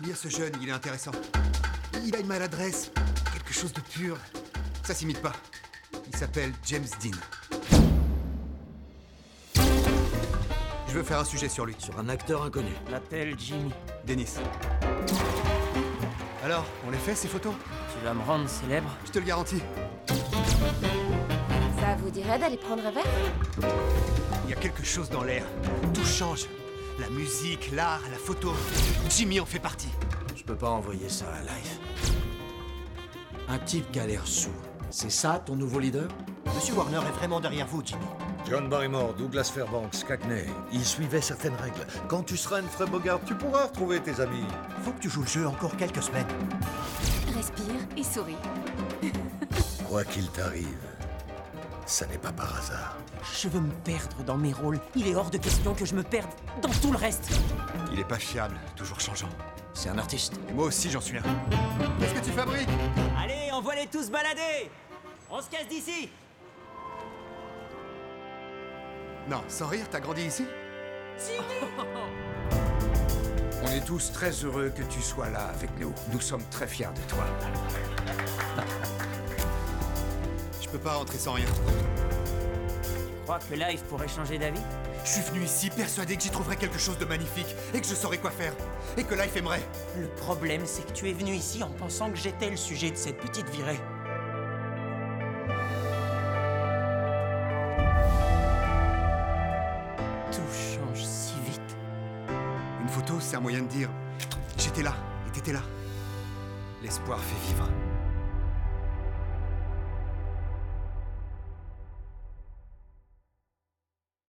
Il y a ce jeune, il est intéressant. Il a une maladresse, quelque chose de pur. Ça s'imite pas. Il s'appelle James Dean. Je veux faire un sujet sur lui. Sur un acteur inconnu. L'appelle Jimmy. Denis. Alors, on les fait ces photos? Tu vas me rendre célèbre? Je te le garantis. Ça vous dirait d'aller prendre un verre? Il y a quelque chose dans l'air. Tout change. La musique, l'art, la photo. Jimmy en fait partie. Je peux pas envoyer ça à live. Un type qui a l'air sourd. C'est ça ton nouveau leader? Monsieur Warner est vraiment derrière vous, Jimmy. John Barrymore, Douglas Fairbanks, Cagney, ils suivaient certaines règles. Quand tu seras une Fred Bogart, tu pourras retrouver tes amis. Faut que tu joues le jeu encore quelques semaines. Respire et souris. Quoi qu'il t'arrive, ça n'est pas par hasard. Je veux me perdre dans mes rôles. Il est hors de question que je me perde dans tout le reste. Il est pas fiable, toujours changeant. C'est un artiste. Et moi aussi, j'en suis un. Qu'est-ce que tu fabriques? Allez, envoie-les tous balader On se casse d'ici Non, sans rire, t'as grandi ici? On est tous très heureux que tu sois là avec nous. Nous sommes très fiers de toi. Je peux pas rentrer sans rien. Tu crois que Life pourrait changer d'avis? Je suis venu ici persuadé que j'y trouverais quelque chose de magnifique et que je saurais quoi faire. Et que Life aimerait. Le problème, c'est que tu es venu ici en pensant que j'étais le sujet de cette petite virée. Tout change si vite. Une photo, c'est un moyen de dire J'étais là et t'étais là. L'espoir fait vivre.